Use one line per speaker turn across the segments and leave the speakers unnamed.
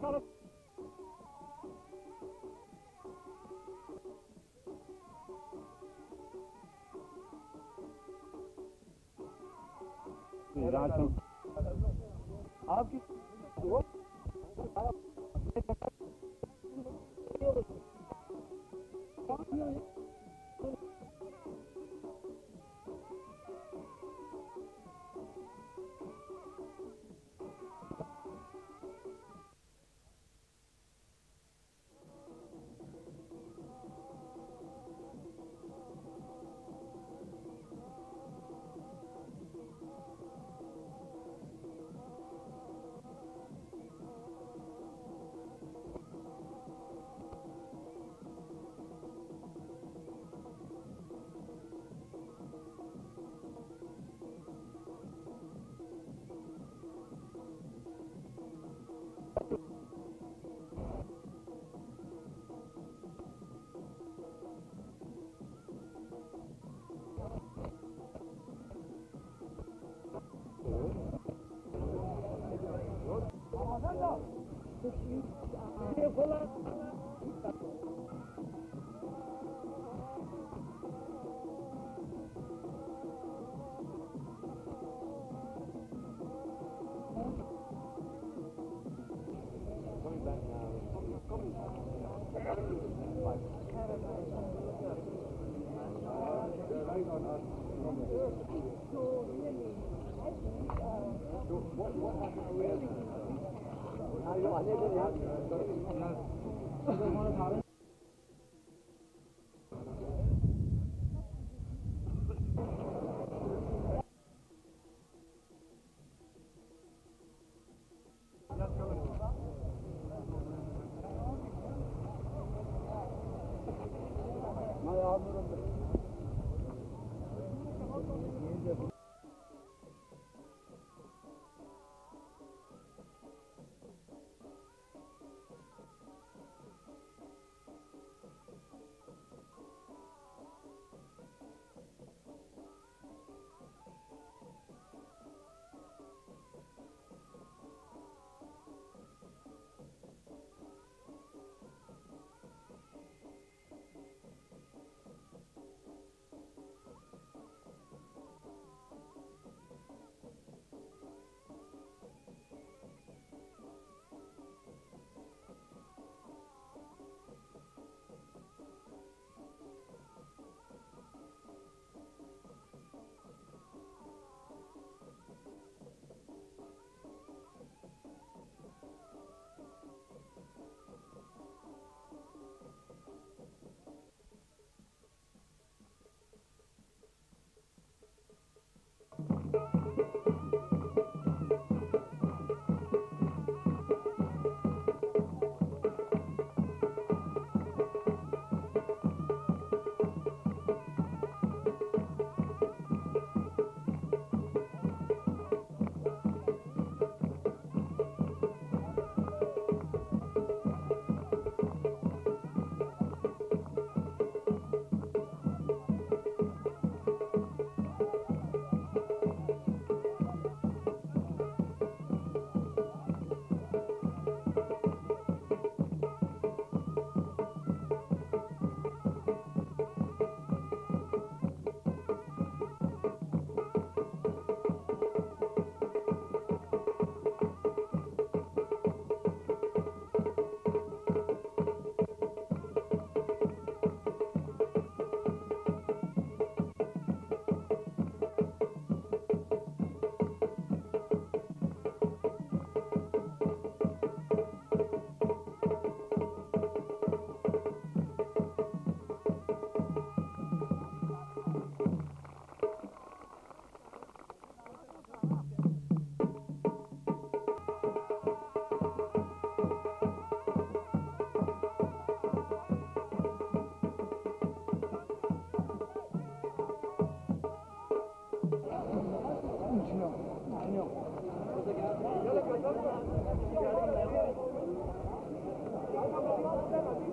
Sarıp Zaten Abi o Thank you. Nicola What, what happened? 啊，有啊，那个年。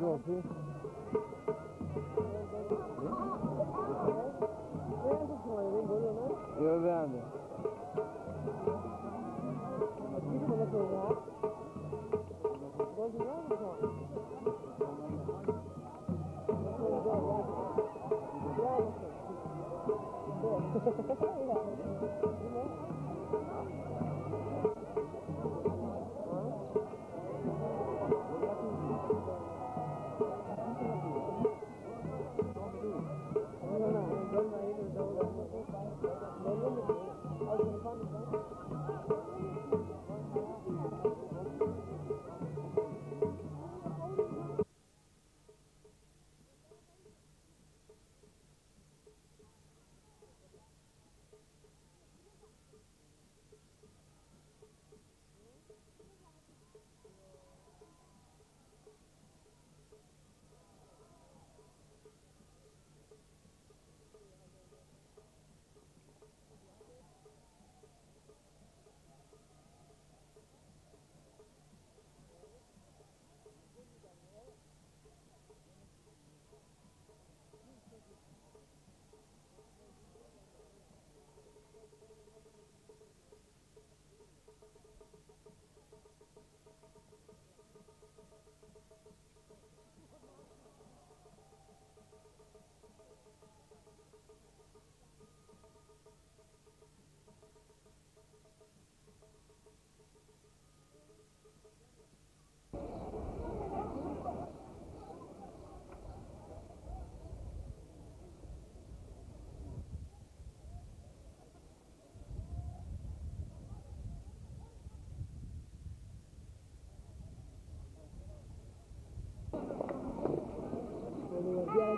Rocky. Yo grande. Thank you. Thank you.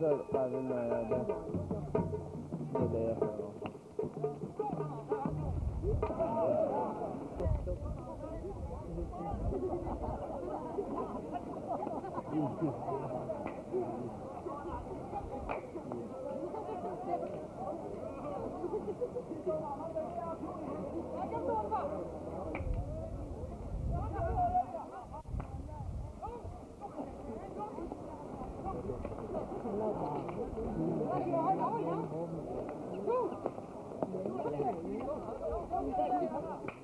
这反正呢，这这得也很好。Thank you. Thank you.